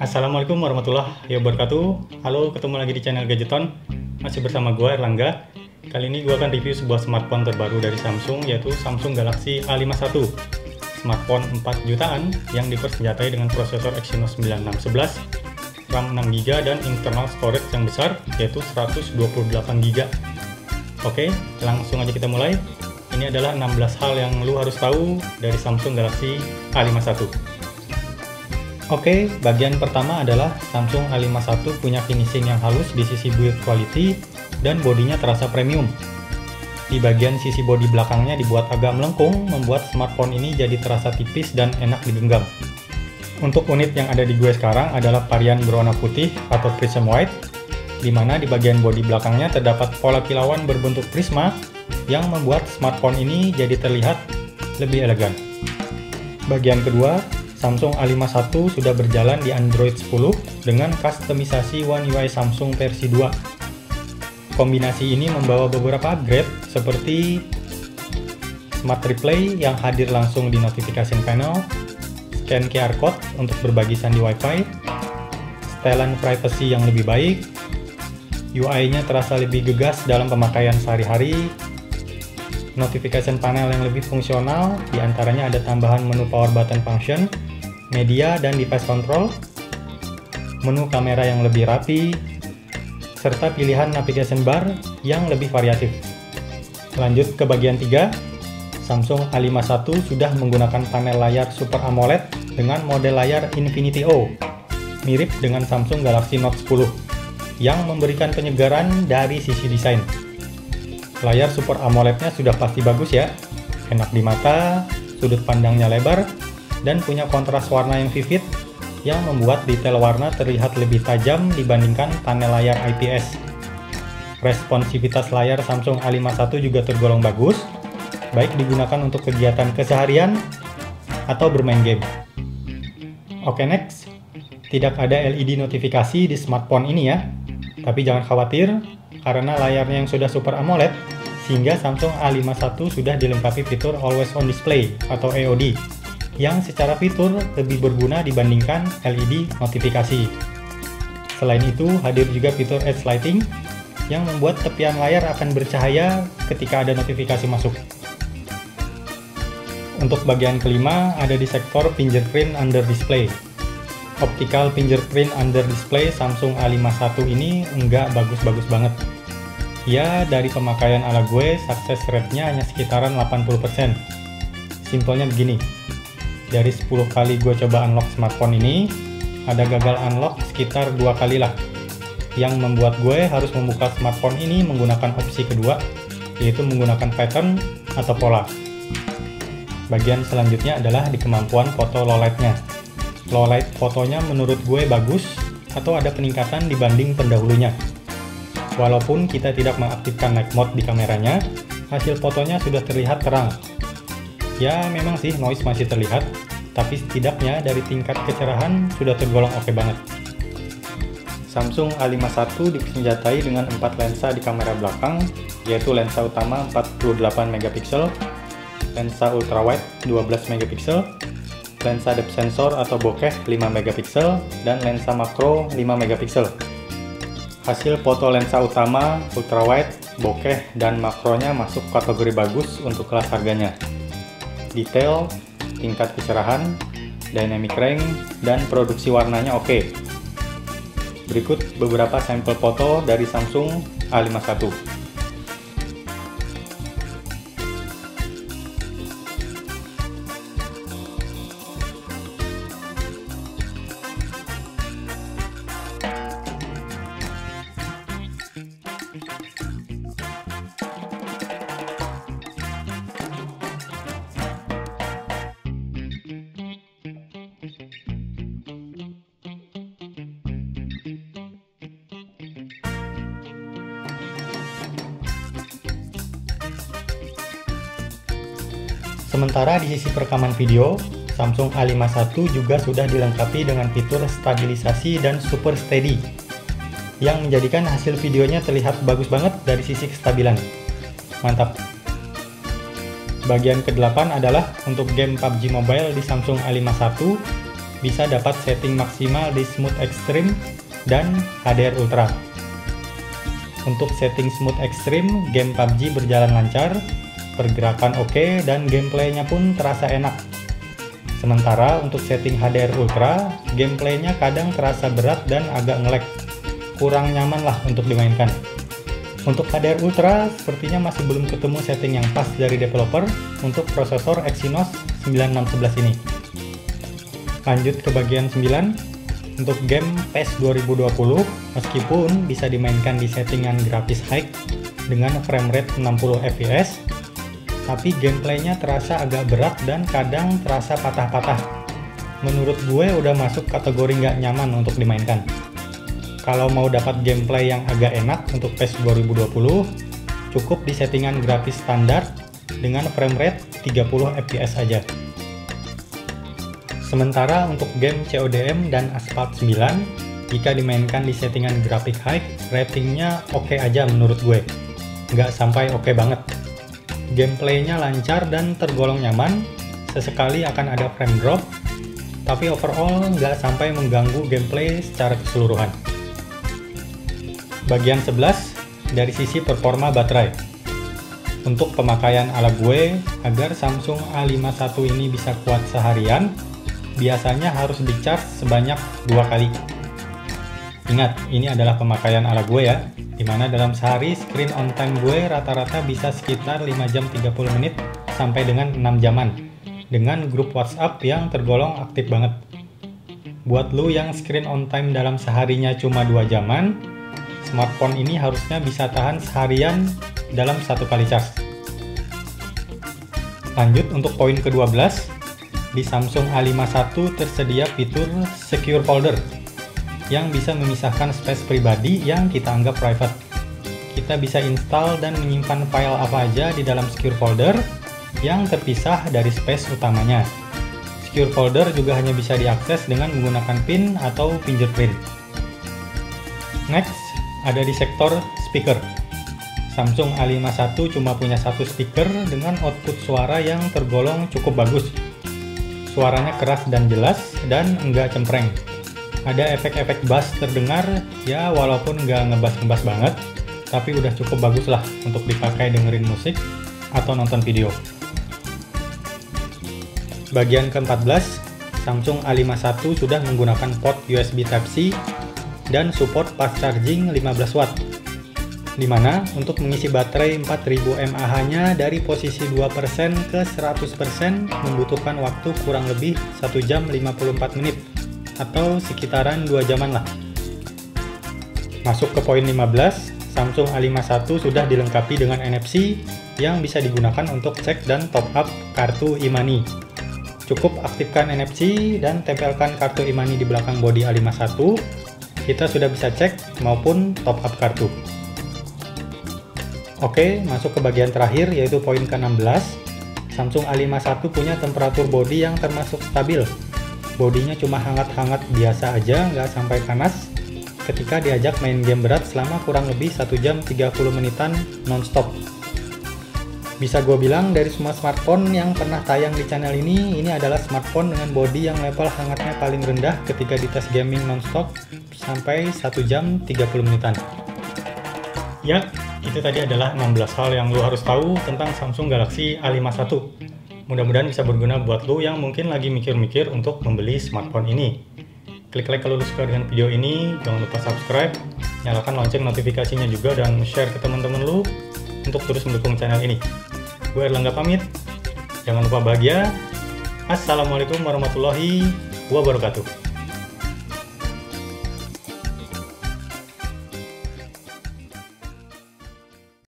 Assalamualaikum warahmatullahi wabarakatuh. Halo, ketemu lagi di channel Gadgeton. Masih bersama gue Erlangga. Kali ini gue akan review sebuah smartphone terbaru dari Samsung Yaitu Samsung Galaxy A51 Smartphone 4 jutaan yang dipersenjatai dengan prosesor Exynos 9611 RAM 6GB dan internal storage yang besar yaitu 128GB Oke, langsung aja kita mulai. Ini adalah 16 hal yang lu harus tahu dari Samsung Galaxy A51. Oke, bagian pertama adalah Samsung A51 punya finishing yang halus di sisi build quality dan bodinya terasa premium. Di bagian sisi bodi belakangnya dibuat agak melengkung, membuat smartphone ini jadi terasa tipis dan enak digenggam. Untuk unit yang ada di gue sekarang adalah varian berwarna putih atau prism white, di mana di bagian bodi belakangnya terdapat pola kilauan berbentuk prisma yang membuat smartphone ini jadi terlihat lebih elegan. Bagian kedua, Samsung A51 sudah berjalan di Android 10 dengan kustomisasi One UI Samsung versi 2. Kombinasi ini membawa beberapa upgrade seperti Smart Replay yang hadir langsung di notification panel, scan QR code untuk berbagi sandi WiFi, setelan privacy yang lebih baik, UI-nya terasa lebih gegas dalam pemakaian sehari-hari, notification panel yang lebih fungsional, di antaranya ada tambahan menu power button function, media dan device control, menu kamera yang lebih rapi, serta pilihan navigation bar yang lebih variatif. Lanjut ke bagian 3, Samsung A51 sudah menggunakan panel layar Super AMOLED dengan model layar Infinity O, mirip dengan Samsung Galaxy Note 10, yang memberikan penyegaran dari sisi desain. Layar Super AMOLED-nya sudah pasti bagus ya, enak di mata, sudut pandangnya lebar, dan punya kontras warna yang vivid yang membuat detail warna terlihat lebih tajam dibandingkan panel layar IPS. Responsivitas layar Samsung A51 juga tergolong bagus, baik digunakan untuk kegiatan keseharian atau bermain game. Oke next, tidak ada LED notifikasi di smartphone ini ya, tapi jangan khawatir karena layarnya yang sudah Super AMOLED sehingga Samsung A51 sudah dilengkapi fitur Always On Display atau AOD yang secara fitur lebih berguna dibandingkan LED notifikasi. Selain itu, hadir juga fitur Edge Lighting yang membuat tepian layar akan bercahaya ketika ada notifikasi masuk. Untuk bagian kelima, ada di sektor fingerprint under display. Optical fingerprint under display Samsung A51 ini enggak bagus-bagus banget Ya, dari pemakaian ala gue, sukses rate-nya hanya sekitaran 80%. Simpelnya begini, dari 10 kali gue coba unlock smartphone ini, ada gagal unlock sekitar dua kali lah. Yang membuat gue harus membuka smartphone ini menggunakan opsi kedua, yaitu menggunakan pattern atau pola. Bagian selanjutnya adalah di kemampuan foto low light-nya. Low light fotonya menurut gue bagus, atau ada peningkatan dibanding pendahulunya Walaupun kita tidak mengaktifkan night mode di kameranya, hasil fotonya sudah terlihat terang. Ya, memang sih noise masih terlihat, tapi setidaknya dari tingkat kecerahan sudah tergolong oke okay banget. Samsung A51 dipersenjatai dengan 4 lensa di kamera belakang, yaitu lensa utama 48 megapiksel, lensa ultrawide 12 megapiksel, lensa depth sensor atau bokeh 5 megapiksel, dan lensa makro 5 megapiksel. Hasil foto lensa utama, ultrawide, bokeh, dan makronya masuk kategori bagus untuk kelas harganya. Detail, tingkat kecerahan, dynamic range, dan produksi warnanya oke. Berikut beberapa sampel foto dari Samsung A51. Sementara di sisi perekaman video, Samsung A51 juga sudah dilengkapi dengan fitur stabilisasi dan super steady yang menjadikan hasil videonya terlihat bagus banget dari sisi kestabilan. Mantap! Bagian ke-8 adalah untuk game PUBG Mobile di Samsung A51 bisa dapat setting maksimal di Smooth Extreme dan HDR Ultra. Untuk setting Smooth Extreme, game PUBG berjalan lancar, pergerakan oke, dan gameplaynya pun terasa enak. Sementara untuk setting HDR Ultra, gameplaynya kadang terasa berat dan agak ngelag. Kurang nyaman lah untuk dimainkan. Untuk HDR Ultra, sepertinya masih belum ketemu setting yang pas dari developer untuk prosesor Exynos 9611 ini. Lanjut ke bagian 9. Untuk game PES 2020, meskipun bisa dimainkan di settingan grafis high dengan frame rate 60 fps, tapi gameplaynya terasa agak berat dan kadang terasa patah-patah. Menurut gue udah masuk kategori nggak nyaman untuk dimainkan. Kalau mau dapat gameplay yang agak enak untuk PES 2020, cukup di settingan grafis standar dengan frame rate 30 fps aja. Sementara untuk game CODM dan Asphalt 9, jika dimainkan di settingan grafik high, ratingnya oke okay aja menurut gue. Nggak sampai oke okay banget. Gameplaynya lancar dan tergolong nyaman, sesekali akan ada frame drop, tapi overall nggak sampai mengganggu gameplay secara keseluruhan. Bagian 11 dari sisi performa baterai. Untuk pemakaian ala gue, agar Samsung A51 ini bisa kuat seharian, biasanya harus di-charge sebanyak dua kali. Ingat, ini adalah pemakaian ala gue ya, di mana dalam sehari screen on time gue rata-rata bisa sekitar 5 jam 30 menit sampai dengan 6 jaman, dengan grup WhatsApp yang tergolong aktif banget. Buat lu yang screen on time dalam seharinya cuma 2 jaman, smartphone ini harusnya bisa tahan seharian dalam satu kali charge. Lanjut untuk poin ke-12, di Samsung A51 tersedia fitur Secure Folder yang bisa memisahkan space pribadi yang kita anggap private. Kita bisa install dan menyimpan file apa aja di dalam Secure Folder yang terpisah dari space utamanya. Secure Folder juga hanya bisa diakses dengan menggunakan PIN atau fingerprint. Next, ada di sektor speaker. Samsung A51 cuma punya satu speaker dengan output suara yang tergolong cukup bagus. Suaranya keras dan jelas dan enggak cempreng. Ada efek-efek bass terdengar, ya walaupun nggak ngebas-ngebas banget, tapi udah cukup bagus lah untuk dipakai dengerin musik atau nonton video. Bagian ke-14, Samsung A51 sudah menggunakan port USB Type-C dan support fast charging 15 watt di mana untuk mengisi baterai 4000 mAh-nya dari posisi 2% ke 100% membutuhkan waktu kurang lebih 1 jam 54 menit atau sekitaran 2 jaman lah. Masuk ke poin 15, Samsung A51 sudah dilengkapi dengan NFC yang bisa digunakan untuk cek dan top up kartu e-money. Cukup aktifkan NFC dan tempelkan kartu e-money di belakang bodi A51 kita sudah bisa cek maupun top up kartu. Oke, masuk ke bagian terakhir yaitu poin ke-16. Samsung A51 punya temperatur bodi yang termasuk stabil. Bodinya cuma hangat-hangat biasa aja, nggak sampai panas. Ketika diajak main game berat selama kurang lebih 1 jam 30 menitan non-stop. Bisa gue bilang dari semua smartphone yang pernah tayang di channel ini, ini adalah smartphone dengan bodi yang level hangatnya paling rendah ketika dites gaming non-stop sampai 1 jam 30 menitan. Ya, itu tadi adalah 16 hal yang lo harus tahu tentang Samsung Galaxy A51. Mudah-mudahan bisa berguna buat lo yang mungkin lagi mikir-mikir untuk membeli smartphone ini. Klik like kalau lo suka dengan video ini, jangan lupa subscribe, nyalakan lonceng notifikasinya juga dan share ke teman-teman lo untuk terus mendukung channel ini. Gue Erlangga pamit. Jangan lupa bahagia. Assalamualaikum warahmatullahi wabarakatuh.